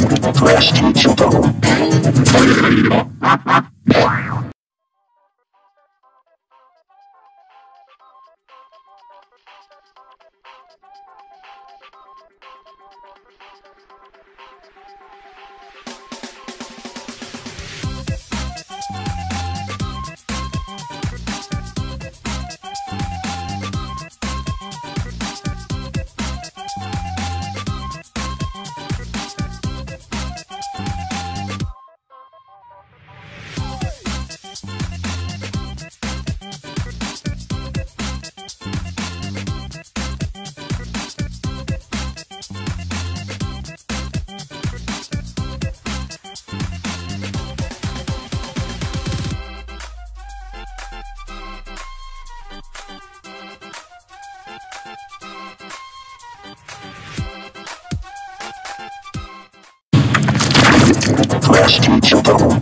すぐと暮らしてちょうど。Flash to each other.